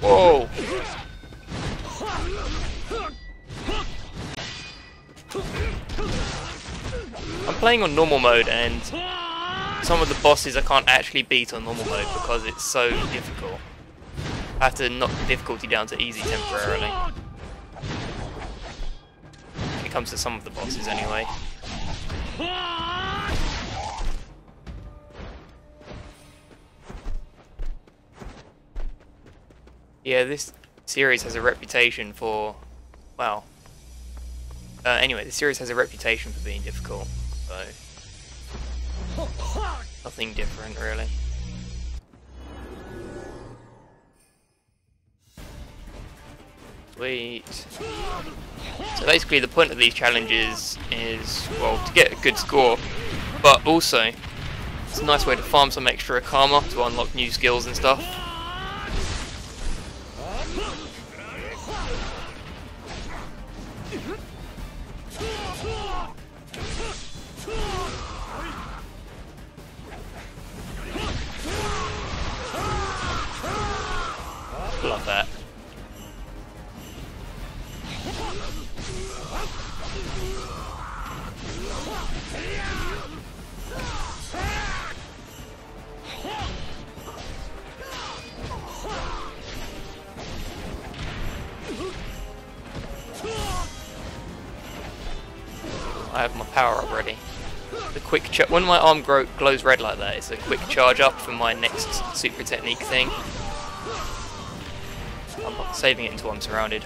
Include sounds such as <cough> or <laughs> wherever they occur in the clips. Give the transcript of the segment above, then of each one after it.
Whoa! I'm playing on normal mode and some of the bosses I can't actually beat on normal mode because it's so difficult. I have to knock the difficulty down to easy temporarily. When it comes to some of the bosses anyway. Yeah, this series has a reputation for, well, uh, anyway, the series has a reputation for being difficult, so <laughs> nothing different really. Sweet. So basically the point of these challenges is, well, to get a good score, but also it's a nice way to farm some extra karma to unlock new skills and stuff. I have my power up ready. The quick when my arm glows red like that, it's a quick charge up for my next super technique thing. I'm not saving it until I'm surrounded.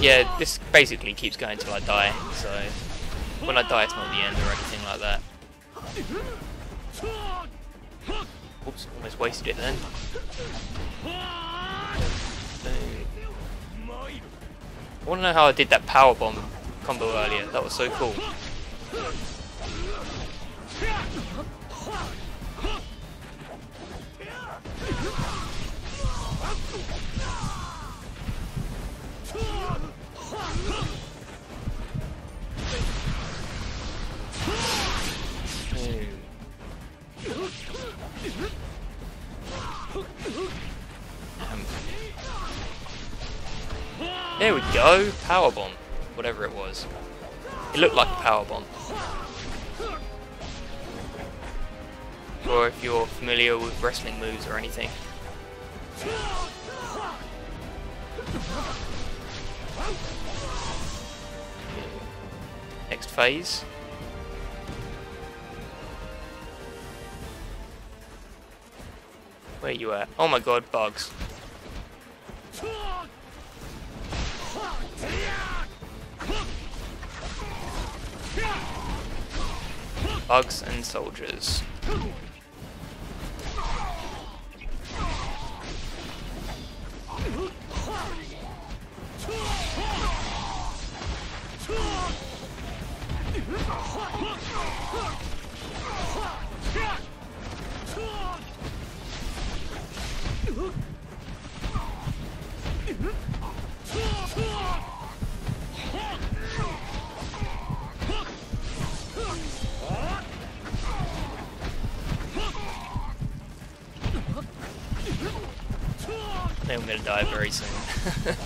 Yeah, this basically keeps going until I die, so when I die it's not the end or anything like that. Oops, almost wasted it then. I want to know how I did that power bomb combo earlier. That was so cool. Go, power bomb, whatever it was. It looked like a power bomb. Or if you're familiar with wrestling moves or anything. Next phase. Where you at? Oh my god, bugs. Bugs and soldiers. I'm gonna die very soon. <laughs>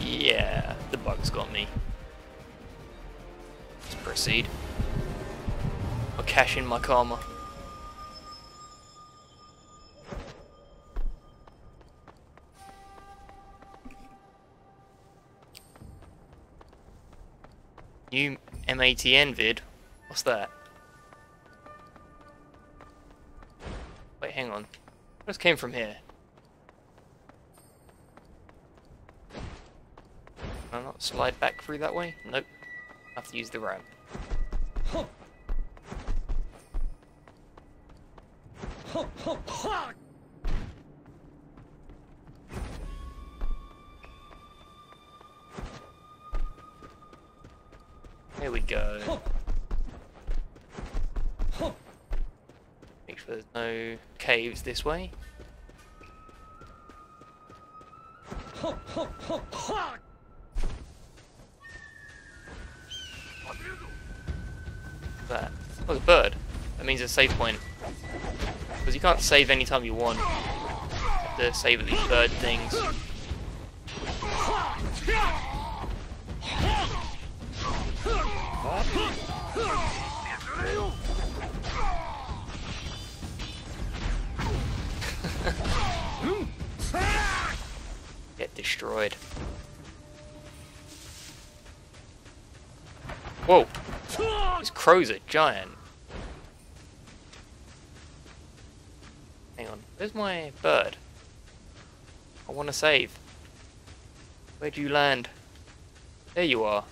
yeah, the bug's got me. Let's proceed. I'll cash in my karma. New MATN vid? What's that? Wait, hang on. What came from here? Can I not slide back through that way? Nope. I have to use the ramp. Here we go. Make sure there's no caves this way. A save point. Because you can't save anytime you want. To save at these bird things. <laughs> Get destroyed. Whoa! This crow's a giant. Hang on, where's my bird? I want to save. Where'd you land? There you are.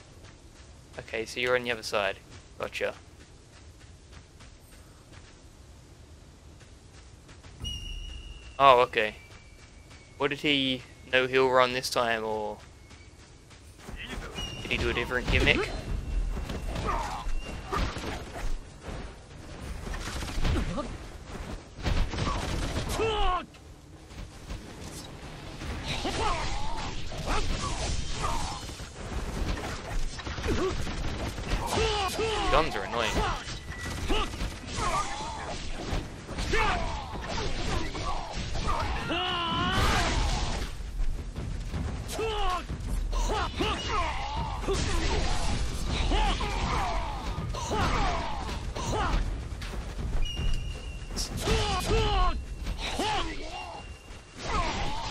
Okay, so you're on the other side. Gotcha. Oh, okay. What did he know he'll run this time, or did he do a different gimmick? Guns are annoying.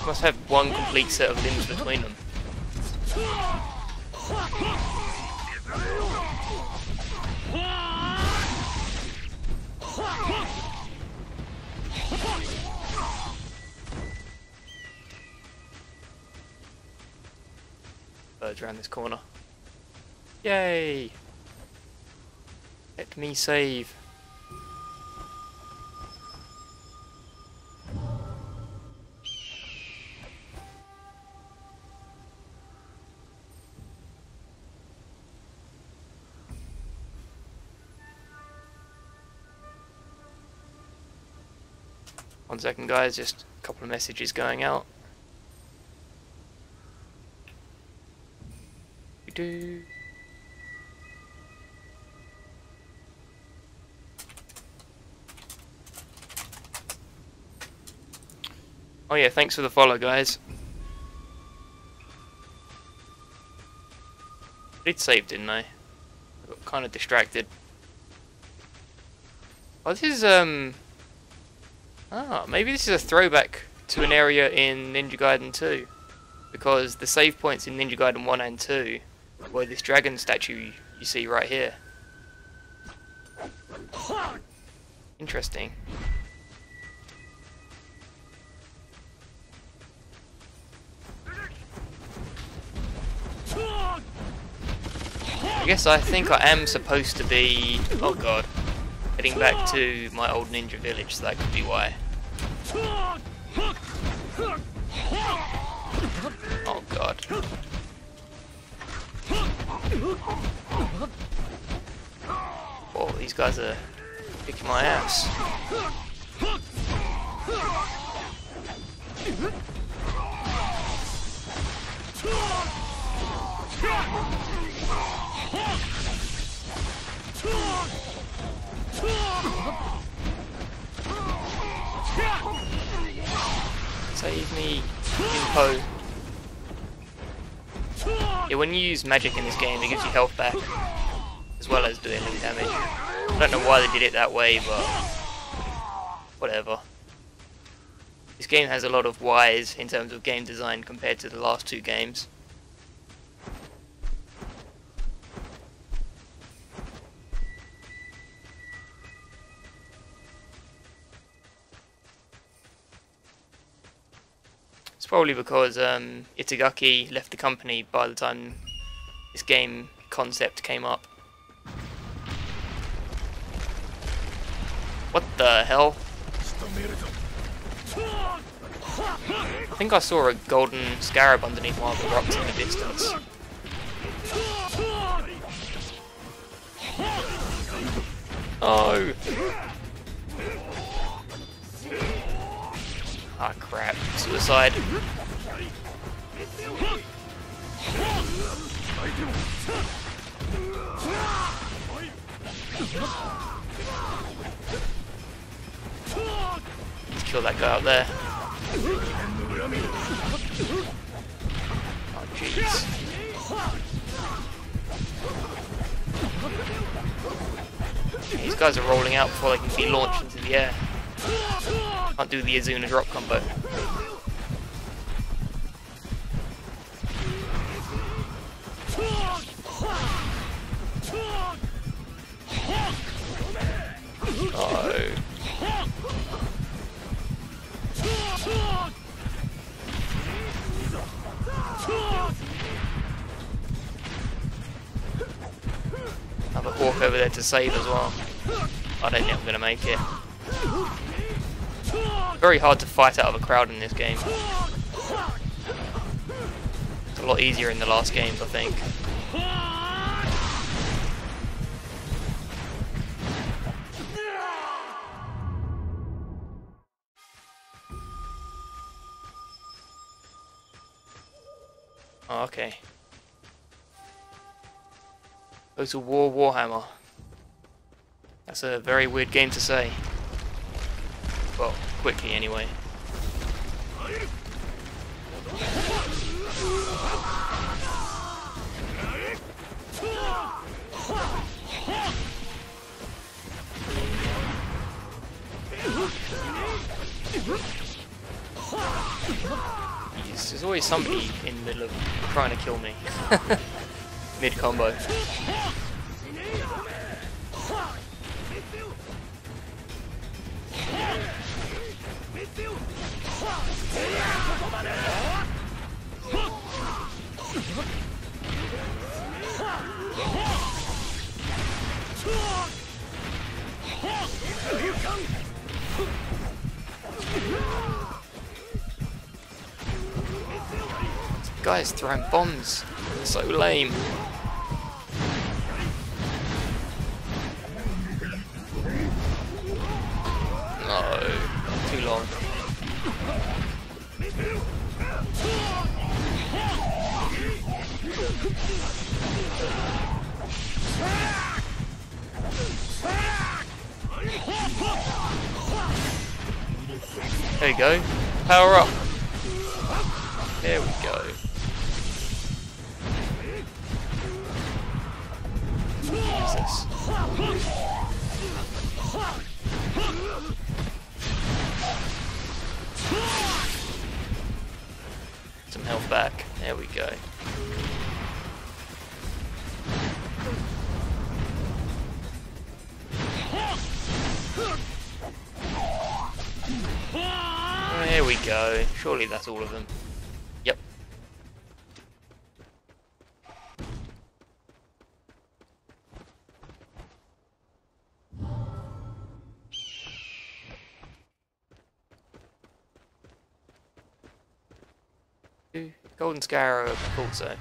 Must have one complete set of limbs between them. Around this corner. Yay! Let me save. One second guys, just a couple of messages going out. Do. Oh yeah, thanks for the follow guys. I did save, didn't I? I got kind of distracted. Oh, this is, um... Ah, maybe this is a throwback to an area in Ninja Gaiden 2. Because the save points in Ninja Gaiden 1 and 2 were this dragon statue you see right here. Interesting. I guess I think I am supposed to be... Oh god. Heading back to my old ninja village, so that could be why. Guys are kicking my ass. Save me, Ninpo. Yeah, when you use magic in this game, it gives you health back, as well as doing damage. I don't know why they did it that way, but whatever. This game has a lot of whys in terms of game design compared to the last two games. It's probably because um, Itagaki left the company by the time this game concept came up. The hell? I think I saw a golden scarab underneath one of the rocks in the distance. Oh! Ah, oh, crap. Suicide. Kill that guy out there. Oh jeez. These guys are rolling out before they can be launched into the air. Can't do the Izuna drop combo. Have a hawk over there to save as well. I don't think I'm going to make it. Very hard to fight out of a crowd in this game. It's a lot easier in the last games, I think. Total War Warhammer. That's a very weird game to say. Well, quickly anyway. There's always somebody in the middle of trying to kill me. <laughs> Mid combo. Guys throwing bombs. So lame. Too long. There you go. Power up. There we go. Jesus. Health back. There we go. Oh, there we go. Surely that's all of them. Golden Scarab also.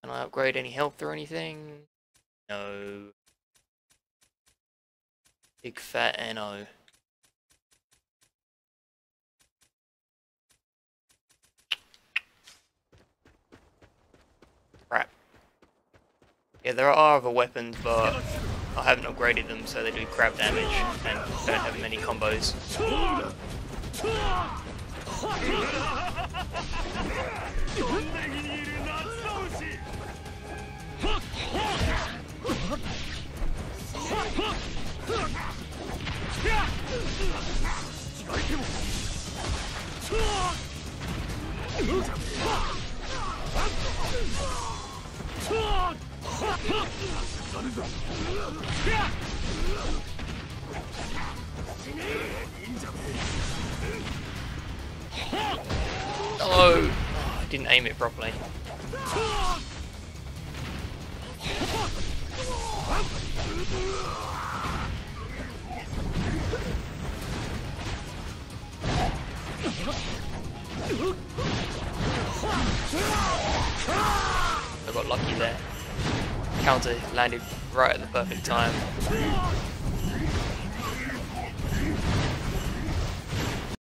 Can I upgrade any health or anything? No. Big fat NO. Crap. Yeah, there are other weapons, but I haven't upgraded them so they do crap damage and don't have many combos. <laughs> Oh, I didn't aim it properly. I got lucky there. Counter landed right at the perfect time.